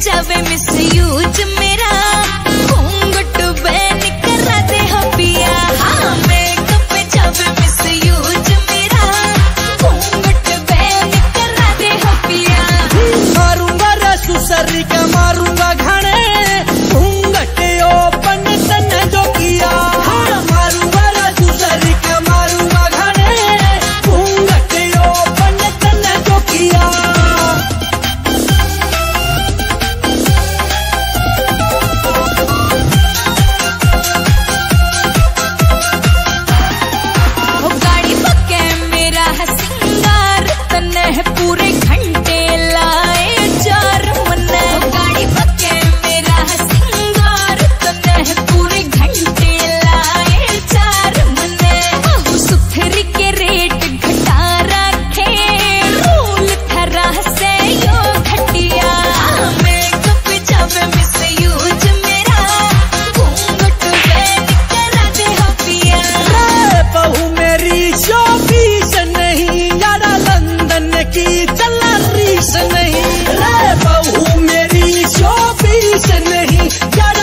जावे miss ya la